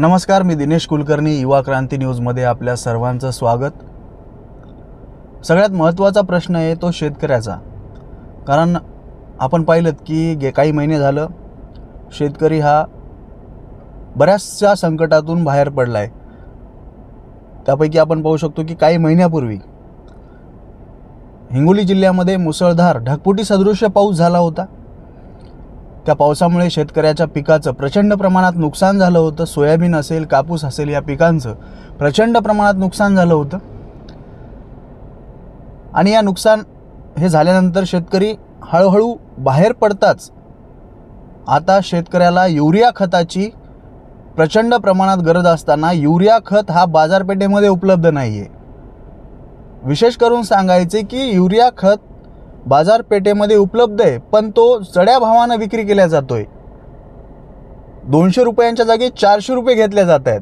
नमस्कार मी दिनेश कुलकर्णी युवा क्रांती न्यूजमध्ये आपल्या सर्वांचं स्वागत. सगळ्यात महत्त्वाचा प्रश्न आहे तो शेतकऱ्याचा. कारण आपण पाहिलं की गे काही महिने झालं शेतकरी हा बऱ्याचशा संकटातून बाहेर पडला आहे त्यापैकी आपण पाहू शकतो की काही महिन्यापूर्वी हिंगोली जिल्ह्यामध्ये मुसळधार ढगपुटी सदृश्य पाऊस झाला होता. त्या पावसामुळे शेतकऱ्याच्या पिकाचं प्रचंड प्रमाणात नुकसान झालं होतं. सोयाबीन असेल कापूस असेल या पिकांचं प्रचंड प्रमाणात नुकसान झालं होतं. आणि या नुकसान हे झाल्यानंतर शेतकरी हळूहळू बाहेर पडताच आता शेतकऱ्याला युरिया खताची प्रचंड प्रमाणात गरज असताना युरिया खत हा बाजारपेठेमध्ये उपलब्ध नाही आहे विशेष करून सांगायचे की युरिया खत बाजारपेठेमध्ये उपलब्ध आहे पण तो चढ्या भावानं विक्री केल्या जातोय. दोनशे रुपयांच्या जागी चारशे रुपये घेतले जात आहेत.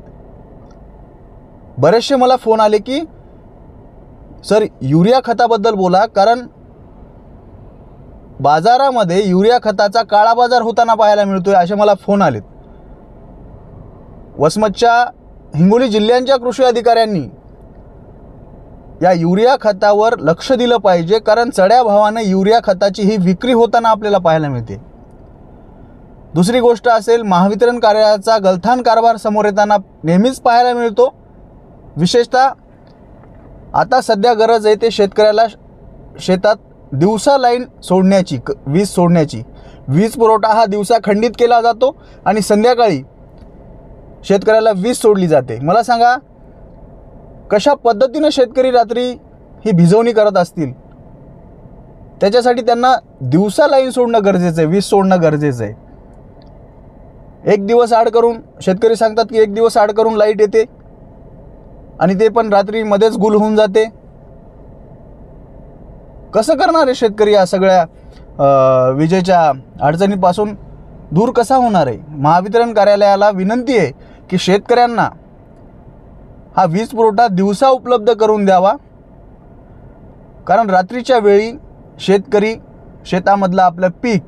बरेचसे मला फोन आले की सर युरिया खताबद्दल बोला कारण बाजारामध्ये युरिया खताचा काळा बाजार होताना पाहायला मिळतोय असे मला फोन आलेत. वसमतच्या हिंगोली जिल्ह्यांच्या कृषी अधिकाऱ्यांनी या युरिया खतावर लक्ष दिलं पाहिजे कारण चढ्या भावानं युरिया खताची ही विक्री होताना आपल्याला पाहायला मिळते. दुसरी गोष्ट असेल महावितरण कार्यालयाचा गलथान कारभार समोर येताना नेहमीच पाहायला मिळतो. विशेषतः आता सध्या गरज आहे ते शेतकऱ्याला शेतात दिवसा लाईन सोडण्याची क वीज सोडण्याची. वीज पुरवठा हा दिवसा खंडित केला जातो आणि संध्याकाळी शेतकऱ्याला वीज सोडली जाते. मला सांगा कशा पद्धतीनं शेतकरी रात्री ही भिजवणी करत असतील? त्याच्यासाठी त्यांना दिवसा लाईन सोडणं गरजेचं आहे वीज सोडणं गरजेचं आहे. एक दिवस आड करून शेतकरी सांगतात की एक दिवस आड करून लाइट येते आणि ते पण रात्री मध्येच गुल होऊन जाते. कसं करणार आहे शेतकरी या सगळ्या विजेच्या अडचणीपासून? दूर कसा होणार आहे? महावितरण कार्यालयाला विनंती आहे की शेतकऱ्यांना हा वीज पुरवठा दिवसा उपलब्ध करून द्यावा. कारण रात्रीच्या वेळी शेतकरी शेतामधलं आपलं पीक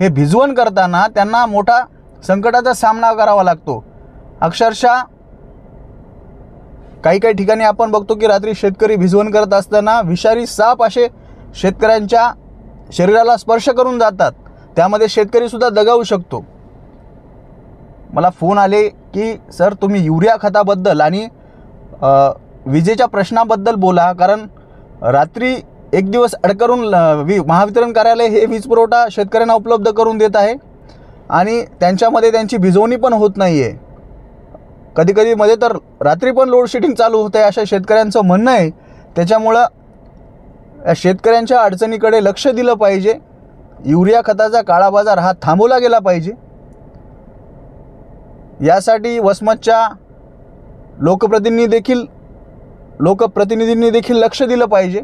हे भिजवण करताना त्यांना मोठा संकटाचा सामना करावा लागतो. अक्षरशः काही काही ठिकाणी आपण बघतो की रात्री शेतकरी भिजवण करत असताना विषारी साप असे शेतकऱ्यांच्या शरीराला स्पर्श करून जातात. त्यामध्ये शेतकरीसुद्धा दगावू शकतो. मला फोन आले की सर तुम्ही युरिया खताबद्दल आणि विजेच्या प्रश्नाबद्दल बोला कारण रात्री एक दिवस अडकरून ल- वि महावितरण कार्यालय हे वीज पुरवठा शेतकऱ्यांना उपलब्ध करून देत आहे आणि त्यांच्यामध्ये त्यांची भिजवणी पण होत नाही आहे कधीकधी मध्ये तर रात्री पण लोडशेडिंग चालू होत आहे अशा शेतकऱ्यांचं म्हणणं आहे. त्याच्यामुळं या शेतकऱ्यांच्या अडचणीकडे लक्ष दिलं पाहिजे. युरिया खताचा काळा बाजार हा थांबवला गेला पाहिजे. यासाठी वसमतच्या लोकप्रतिनिधी देखील लोकप्रतिनिधींनी देखील लक्ष दिलं पाहिजे.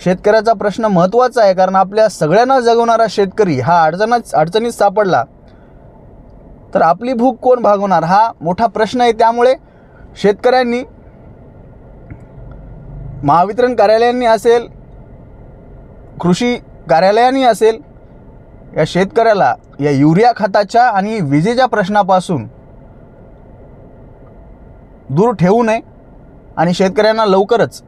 शेतकऱ्याचा प्रश्न महत्त्वाचा आहे कारण आपल्या सगळ्यांना जगवणारा शेतकरी हा अडचणच अडचणीत सापडला. तर आपली भूक कोण भागवणार? हा मोठा प्रश्न आहे. त्यामुळे शेतकऱ्यांनी महावितरण कार्यालयांनी असेल कृषी कार्यालयांनी असेल या शेतकऱ्याला या युरिया खताच्या आणि विजेच्या प्रश्नापासून दूर ठेवू नये आणि शेतकऱ्यांना लवकरच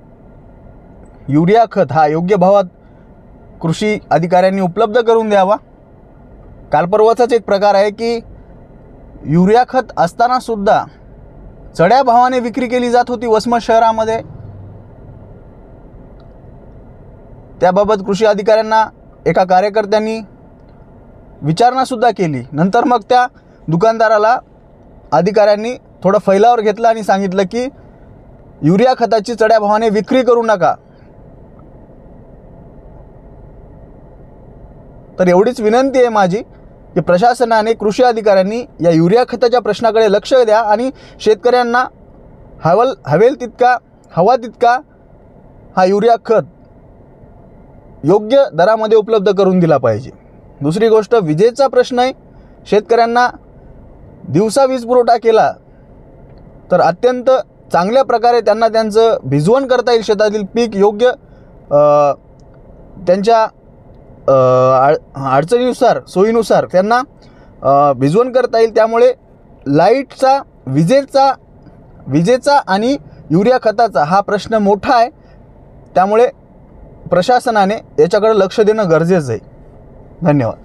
युरिया खत हा योग्य भावात कृषी अधिकाऱ्यांनी उपलब्ध करून द्यावा. कालपर्वाचाच एक प्रकार आहे की युरिया खत असतानासुद्धा चढ्या भावाने विक्री केली जात होती वसमत शहरामध्ये. त्याबाबत कृषी अधिकाऱ्यांना एका कार्यकर्त्यांनी विचारणासुद्धा केली. नंतर मग त्या दुकानदाराला अधिकाऱ्यांनी थोडं फैलावर घेतलं आणि सांगितलं की युरिया खताची चढ्या भावाने विक्री करू नका. तर एवढीच विनंती आहे माझी की प्रशासनाने कृषी अधिकाऱ्यांनी या युरिया खताच्या प्रश्नाकडे लक्ष द्या आणि शेतकऱ्यांना हवल हवेल तितका हवा तितका हा युरिया खत योग्य दरामध्ये उपलब्ध करून दिला पाहिजे. दुसरी गोष्ट विजेचा प्रश्न आहे. शेतकऱ्यांना दिवसा वीज पुरवठा केला तर अत्यंत चांगल्या प्रकारे त्यांना त्यांचं भिजवण करता येईल शेतातील पीक योग्य त्यांच्या अडचणीनुसार सोयीनुसार त्यांना भिजवण करता येईल. त्यामुळे लाईटचा विजेचा विजेचा आणि युरिया खताचा हा प्रश्न मोठा आहे. त्यामुळे प्रशासनाने याच्याकडे लक्ष देणं गरजेचं आहे. धन्यवाद